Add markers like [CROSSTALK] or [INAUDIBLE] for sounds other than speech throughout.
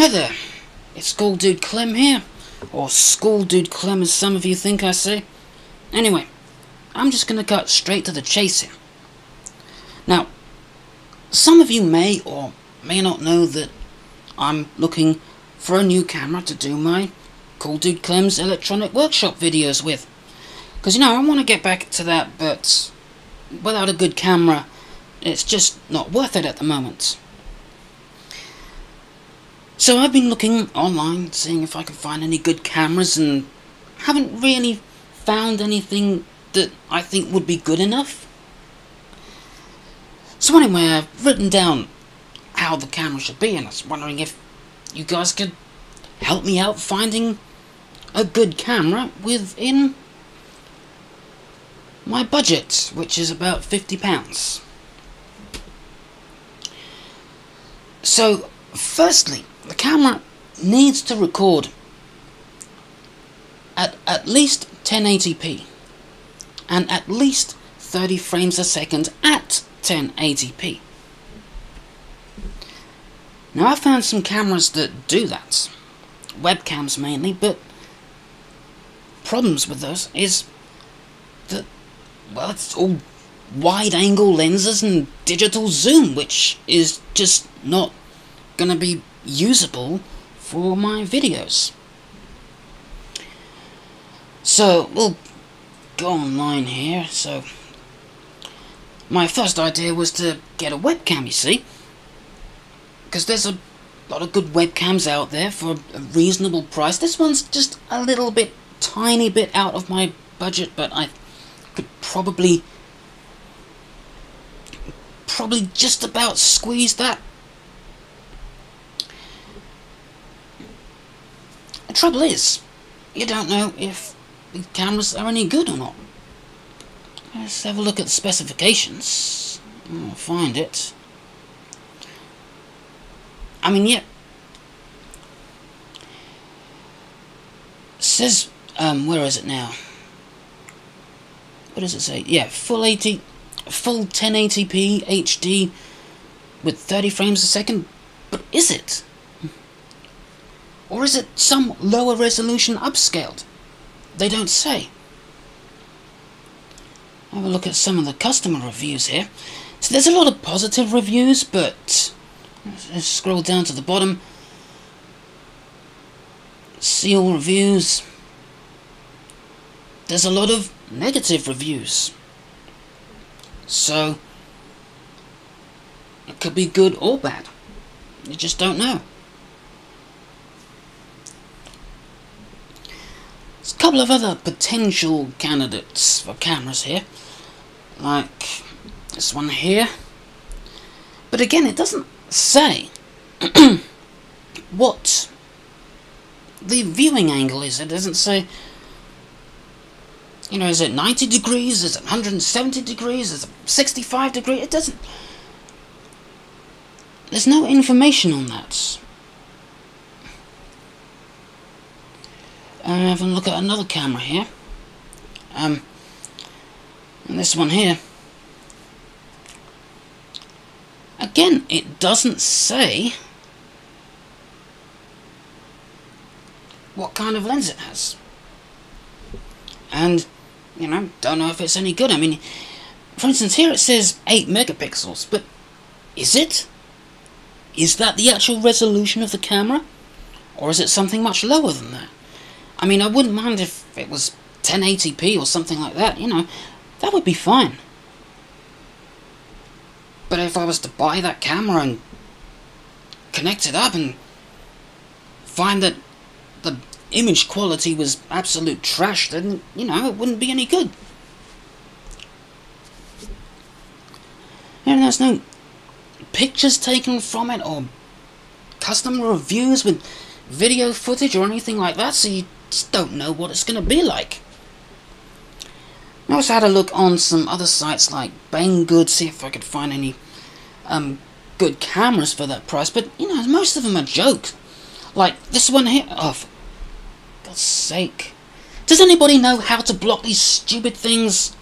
Hey there, it's Cool Dude Clem here, or School Dude Clem as some of you think I say. Anyway, I'm just gonna cut straight to the chase here. Now, some of you may or may not know that I'm looking for a new camera to do my Cool Dude Clem's electronic workshop videos with. Because, you know, I want to get back to that, but without a good camera, it's just not worth it at the moment. So I've been looking online, seeing if I can find any good cameras, and haven't really found anything that I think would be good enough. So anyway, I've written down how the camera should be, and I was wondering if you guys could help me out finding a good camera within my budget, which is about £50. So, firstly, the camera needs to record at at least 1080p and at least 30 frames a second at 1080p. Now I found some cameras that do that, webcams mainly, but problems with those is that, well, it's all wide angle lenses and digital zoom, which is just not gonna be usable for my videos. So, we'll go online here, so my first idea was to get a webcam, you see, because there's a lot of good webcams out there for a reasonable price. This one's just a little bit, tiny bit out of my budget, but I could probably, probably just about squeeze that The trouble is, you don't know if the cameras are any good or not. Let's have a look at the specifications. I'll find it. I mean, yeah. says, um, where is it now? What does it say? Yeah, full 80, full 1080p HD with 30 frames a second. But is it? Or is it some lower resolution upscaled? They don't say. Have a look at some of the customer reviews here. So there's a lot of positive reviews, but let's scroll down to the bottom. See all reviews. There's a lot of negative reviews. So it could be good or bad. You just don't know. There's a couple of other potential candidates for cameras here, like this one here. But again, it doesn't say [CLEARS THROAT] what the viewing angle is. It doesn't say, you know, is it 90 degrees? Is it 170 degrees? Is it 65 degrees? It doesn't. There's no information on that. And have a look at another camera here. Um, and this one here. Again, it doesn't say what kind of lens it has. And, you know, don't know if it's any good. I mean, for instance, here it says 8 megapixels, but is it? Is that the actual resolution of the camera? Or is it something much lower than that? I mean, I wouldn't mind if it was 1080p or something like that, you know, that would be fine. But if I was to buy that camera and connect it up and find that the image quality was absolute trash, then, you know, it wouldn't be any good. And there's no pictures taken from it or customer reviews with video footage or anything like that, so you just don't know what it's going to be like. I also had a look on some other sites like Banggood, see if I could find any um, good cameras for that price, but you know, most of them are jokes. Like this one here, oh, for God's sake. Does anybody know how to block these stupid things?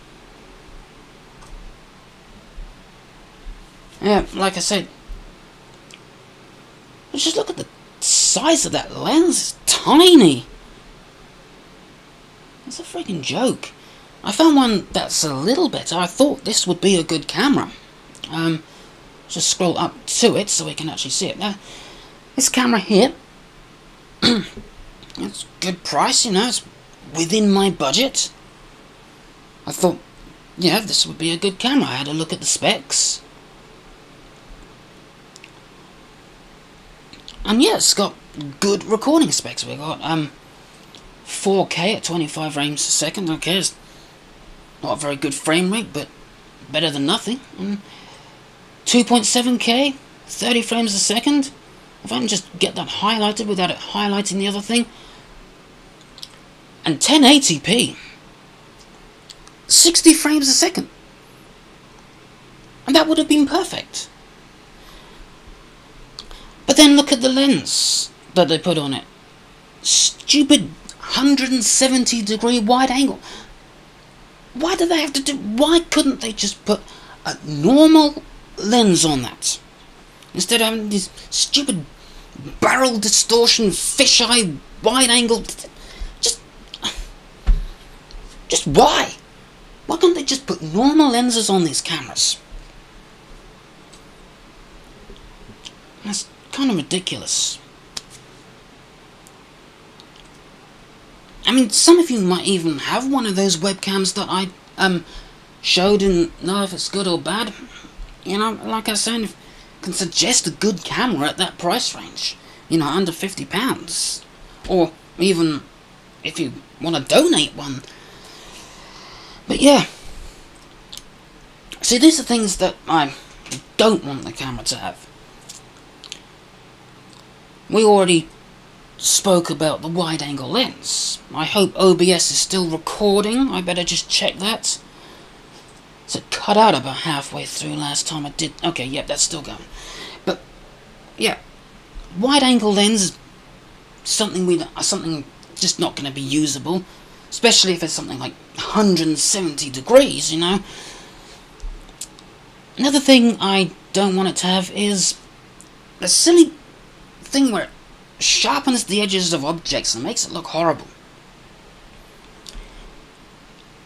Yeah, like I said, just look at the size of that lens is tiny. It's a freaking joke. I found one that's a little better. I thought this would be a good camera. Um, just scroll up to it so we can actually see it. Now, this camera here, [CLEARS THROAT] it's good price, you know, it's within my budget. I thought, yeah, this would be a good camera. I had a look at the specs. And yeah, it's got good recording specs. We've got um 4K at 25 frames a second. Okay, it's not a very good frame rate, but better than nothing. Mm. 2.7K, 30 frames a second. If I can just get that highlighted without it highlighting the other thing. And 1080p. 60 frames a second. And that would have been perfect. But then look at the lens that they put on it. Stupid 170 degree wide angle. Why do they have to do... Why couldn't they just put a normal lens on that? Instead of having this stupid barrel distortion, fisheye, wide angle... Just... Just why? Why can't they just put normal lenses on these cameras? That's kind of ridiculous. I mean, some of you might even have one of those webcams that I um showed and know if it's good or bad. You know, like I said, can suggest a good camera at that price range. You know, under fifty pounds, or even if you want to donate one but yeah. See, these are things that I don't want the camera to have. We already spoke about the wide-angle lens. I hope OBS is still recording. I better just check that. So it cut out about halfway through last time I did. Okay, yep, that's still going. But yeah, wide-angle lens is something we something just not going to be usable. Especially if it's something like 170 degrees, you know. Another thing I don't want it to have is a silly thing where sharpens the edges of objects and makes it look horrible.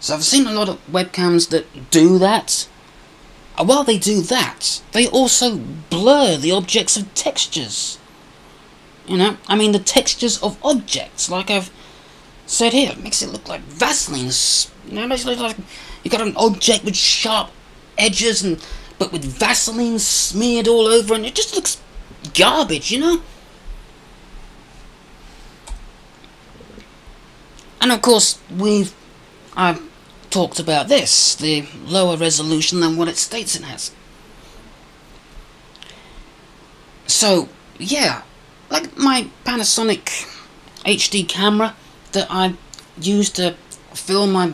So I've seen a lot of webcams that do that. And while they do that, they also blur the objects of textures. You know, I mean the textures of objects, like I've said here. It makes it look like Vaseline. You know, it makes it look like you've got an object with sharp edges and but with Vaseline smeared all over, and it just looks garbage, you know. And of course, we've I've talked about this, the lower resolution than what it states it has. So, yeah, like my Panasonic HD camera, that I used to film my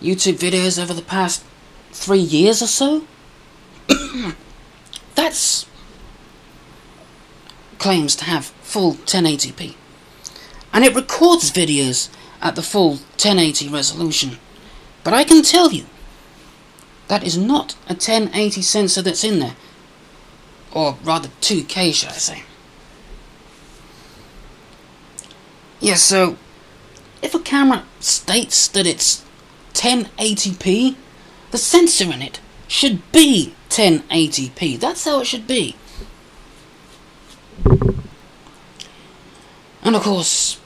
YouTube videos over the past three years or so. [COUGHS] That's claims to have full 1080p. And it records videos at the full 1080 resolution. But I can tell you, that is not a 1080 sensor that's in there. Or rather 2K, should I say. Yeah, so if a camera states that it's 1080p, the sensor in it should be 1080p. That's how it should be. And of course,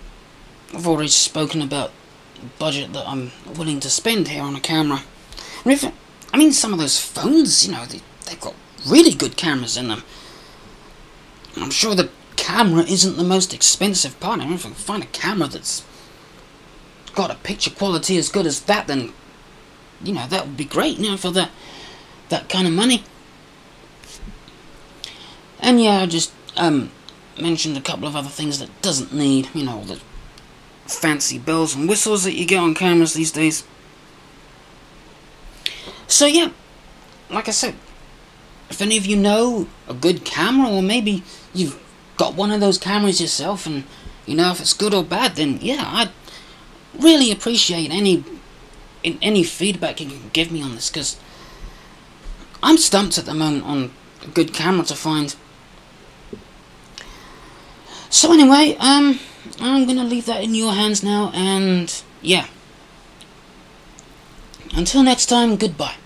I've already spoken about the budget that I'm willing to spend here on a camera. And if, I mean, some of those phones, you know, they, they've got really good cameras in them. I'm sure the camera isn't the most expensive part. I mean, if I can find a camera that's got a picture quality as good as that, then, you know, that would be great, you know, for that, that kind of money. And yeah, I just, um, mentioned a couple of other things that doesn't need, you know, the fancy bells and whistles that you get on cameras these days. So yeah, like I said, if any of you know a good camera, or maybe you've got one of those cameras yourself and you know if it's good or bad then yeah I'd really appreciate any in any feedback you can give me on this because I'm stumped at the moment on a good camera to find So anyway, um, I'm gonna leave that in your hands now, and yeah. Until next time, goodbye.